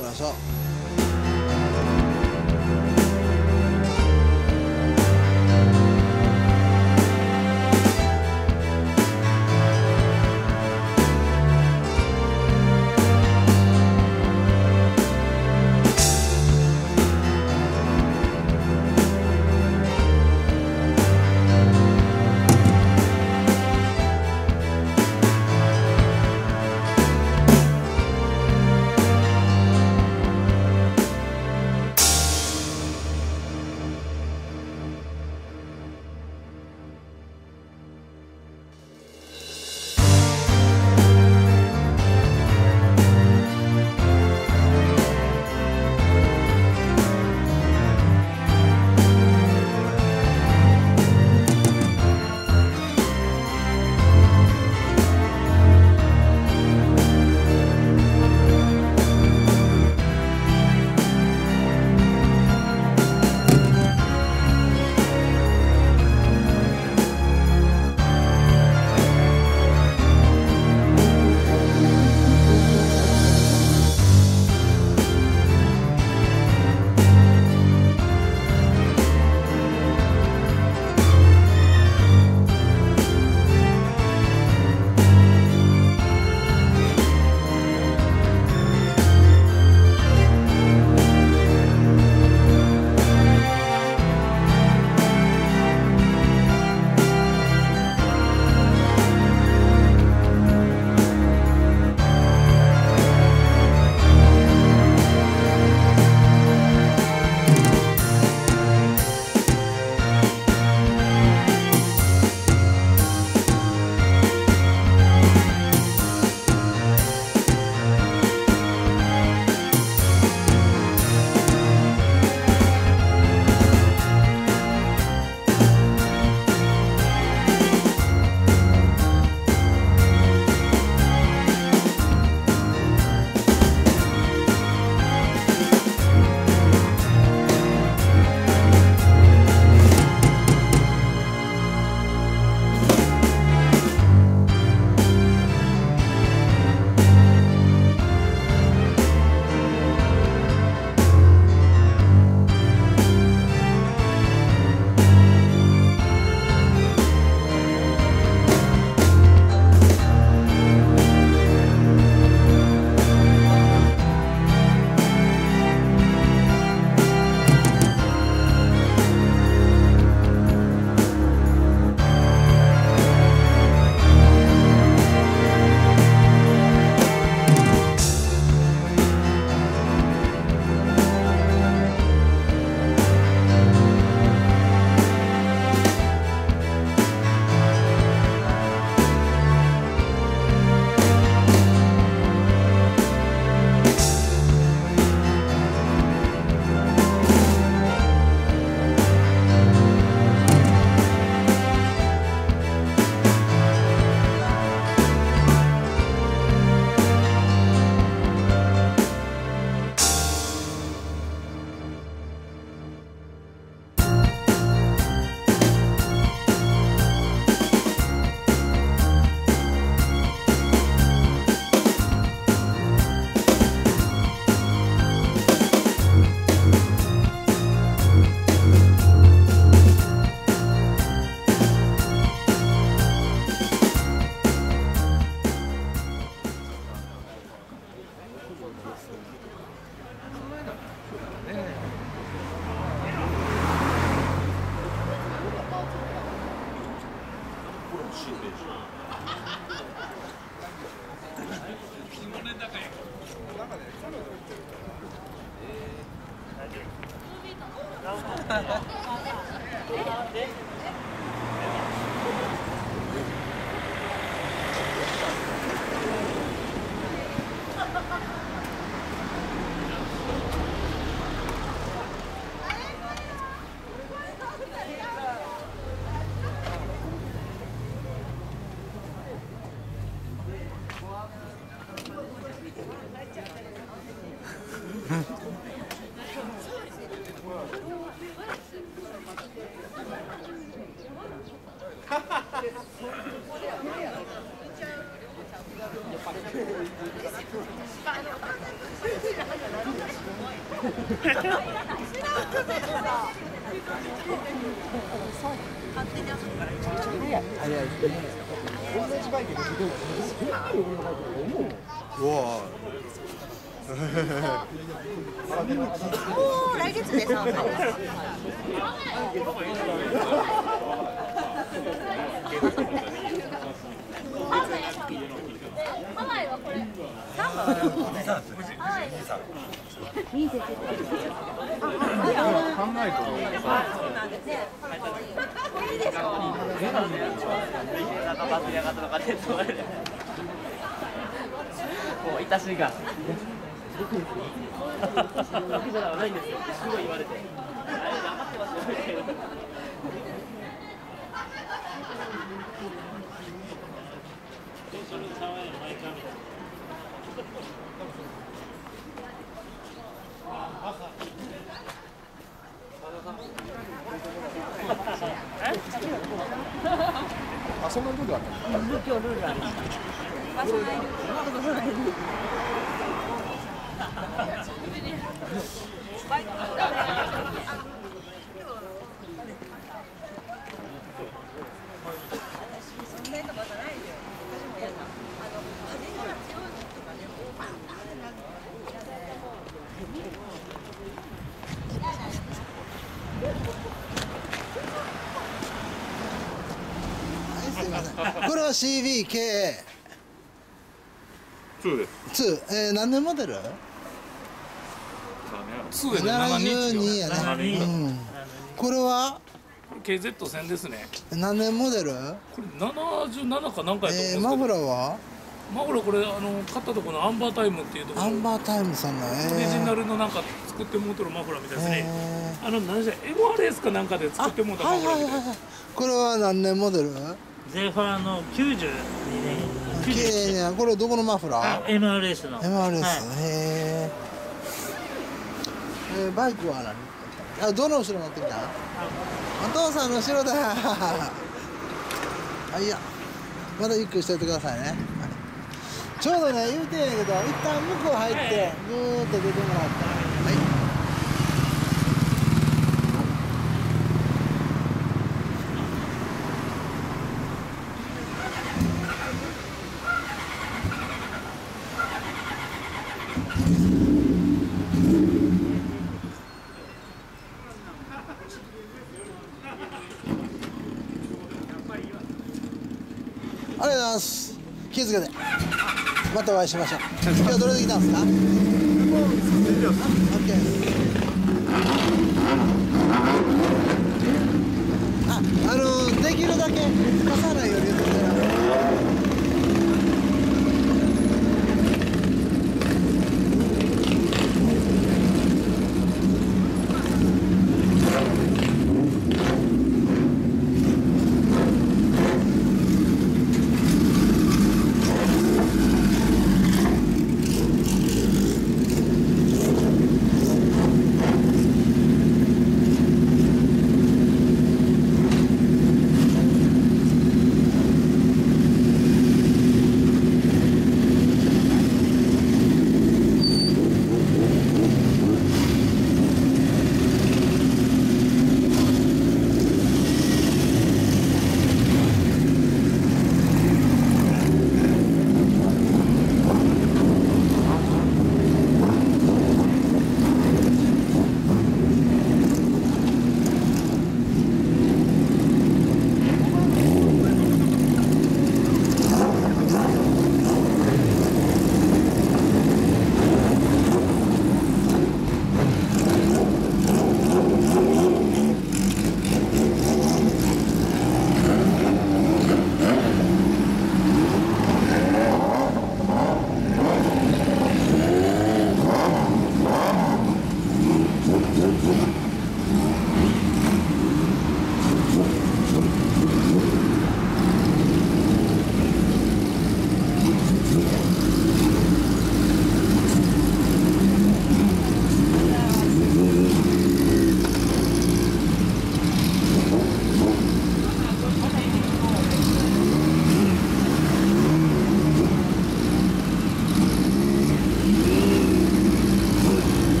corazón. おお来月で3歳ハワイはこれ。なんかバズり上がったのかって言われてもういたしが僕じゃないんですよすごい言われてあれ頑張ってますよみたいなあそんなルールあったの今日ルールありすいませんこれは CBK2、2です。えー、何年モデル？2で72 72やね。72うん。これは？KZ 戦ですね。何年モデル？これ77か何かやと思うんですけど、えー、マフラーは？マフラーこれあの買ったところのアンバータイムっていうところ。アンバータイムさんのえー。オリジナルのなんか作ってもうとるマフラーみたいですね、えあの何でした？MRS かなんかで作ってもうたマはいフラーみたいな。はいはいはい。これは何年モデル？ゼファーの92年。綺麗ねこれどこのマフラあー MRS の。MRS、はい。へー。えーバイクは何？あどの後ろ乗ってきた？お父さんの後ろだ。あいや。まだゆっくりしておいてくださいね、はい。ちょうどね言うてんやけど一旦向こう入ってぐーっと出てもらって。はいありがとうございます気をつけて。またお会いしましょう。今日どれで来たんですか？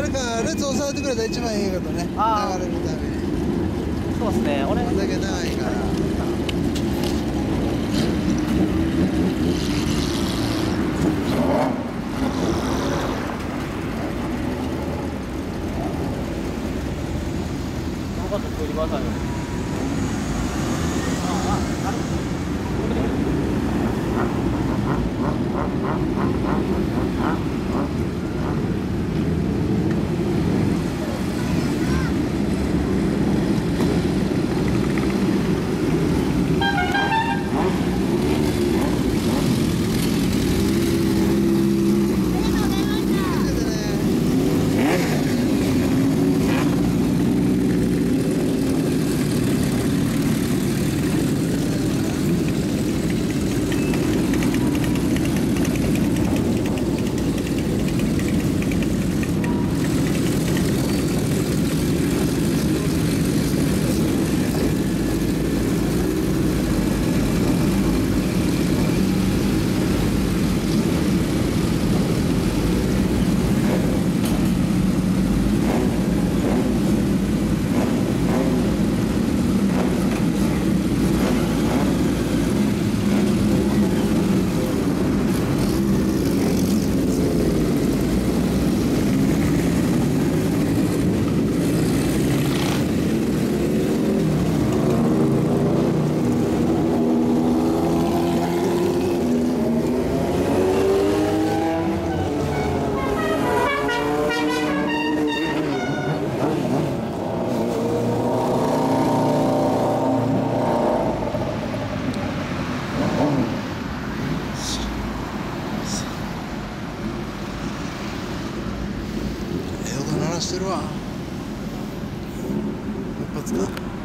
誰か列押さえてくれたら一番いいけね。あ流れるためにそうですね。俺。だけ長いから。よかった、取りましたよ。ああ、あ。不知道。